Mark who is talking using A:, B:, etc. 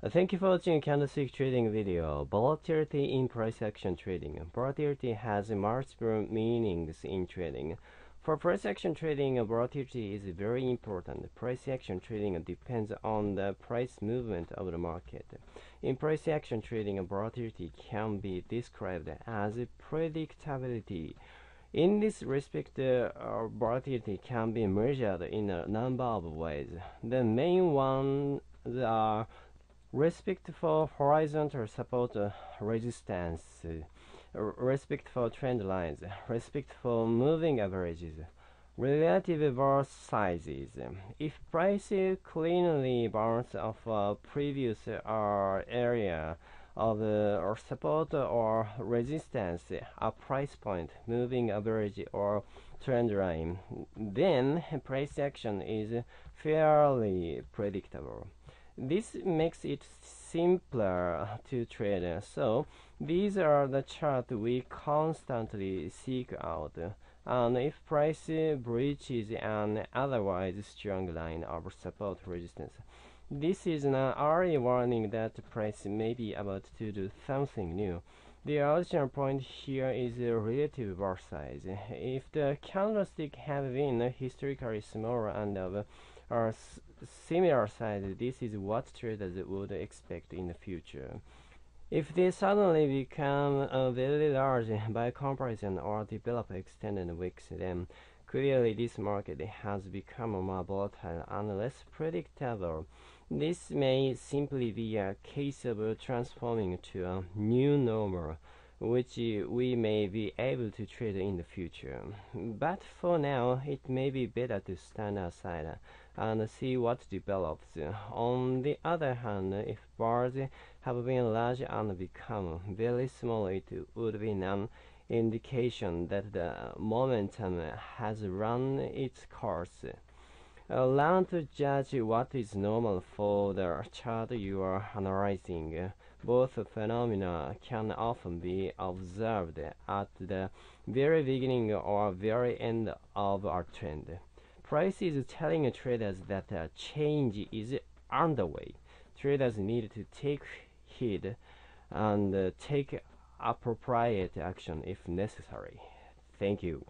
A: Uh, Thank you for watching candlestick trading video. Volatility in price action trading. Volatility has multiple meanings in trading. For price action trading, volatility is very important. Price action trading depends on the price movement of the market. In price action trading, volatility can be described as predictability. In this respect, uh, volatility can be measured in a number of ways. The main ones are Respect for horizontal support uh, resistance, uh, respect for trend lines, respect for moving averages, relative bar sizes. If price cleanly bounce off a previous uh, area of uh, support or resistance, a price point, moving average or trend line, then price action is fairly predictable. This makes it simpler to trade. So these are the charts we constantly seek out. And if price breaches an otherwise strong line of support resistance, this is an early warning that price may be about to do something new. The original point here is relative bar size. If the candlestick have been historically smaller and of a similar size, this is what traders would expect in the future. If they suddenly become uh, very large by comparison or develop extended wicks, then clearly this market has become more volatile and less predictable. This may simply be a case of transforming to a new normal which we may be able to trade in the future. But for now, it may be better to stand aside and see what develops. On the other hand, if bars have been large and become very small, it would be an indication that the momentum has run its course. Uh, Learn to judge what is normal for the chart you are analyzing. Both phenomena can often be observed at the very beginning or very end of a trend. Price is telling traders that a change is underway. Traders need to take heed and take appropriate action if necessary. Thank you.